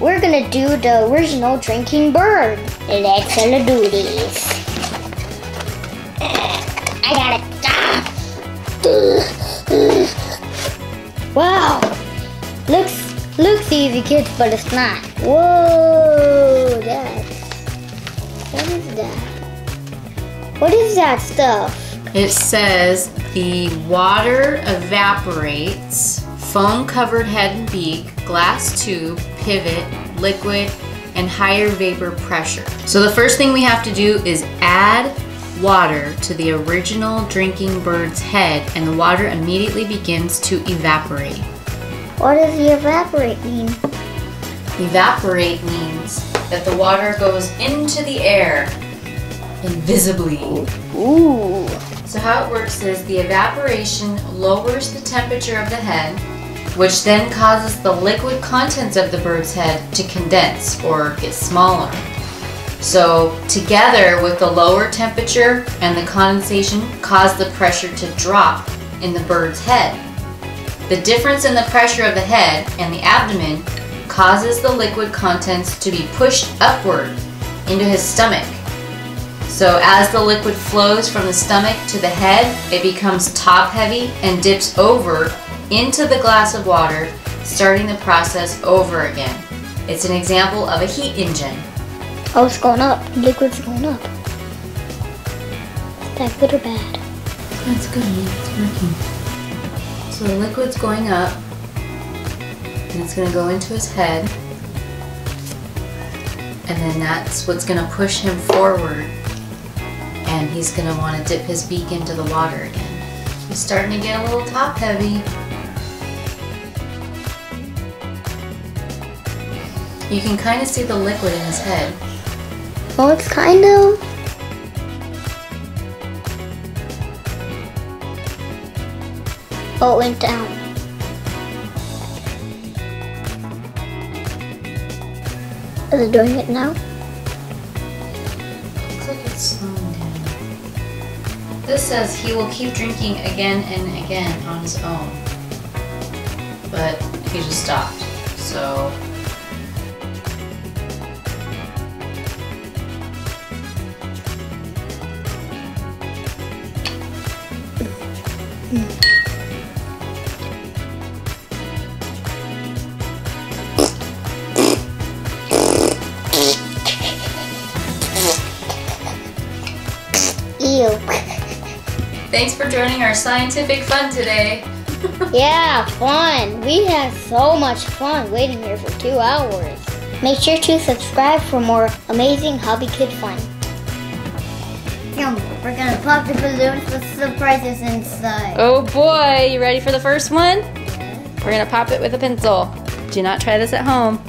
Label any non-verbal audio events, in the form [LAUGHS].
We're gonna do the original drinking bird. Let's gonna do this. I got it. Wow. Looks looks easy, kids, but it's not. Whoa, that's what is that? What is that stuff? It says the water evaporates, foam covered head and beak, glass tube, pivot, liquid, and higher vapor pressure. So the first thing we have to do is add water to the original drinking bird's head and the water immediately begins to evaporate. What does the evaporate mean? Evaporate means that the water goes into the air invisibly. Ooh. So how it works is the evaporation lowers the temperature of the head, which then causes the liquid contents of the bird's head to condense or get smaller. So together with the lower temperature and the condensation cause the pressure to drop in the bird's head. The difference in the pressure of the head and the abdomen causes the liquid contents to be pushed upward into his stomach so as the liquid flows from the stomach to the head, it becomes top heavy and dips over into the glass of water, starting the process over again. It's an example of a heat engine. Oh, it's going up. Liquid's going up. Is that good or bad? That's good, it's working. So the liquid's going up, and it's gonna go into his head, and then that's what's gonna push him forward and he's gonna wanna dip his beak into the water again. He's starting to get a little top heavy. You can kind of see the liquid in his head. Oh, it's kind of. Oh, it went down. Is it doing it now? This says he will keep drinking again and again on his own. But he just stopped. So Ew. Thanks for joining our scientific fun today. [LAUGHS] [LAUGHS] yeah, fun. We had so much fun waiting here for two hours. Make sure to subscribe for more amazing Hobby Kid fun. We're gonna pop the balloons with surprises inside. Oh boy, you ready for the first one? We're gonna pop it with a pencil. Do not try this at home.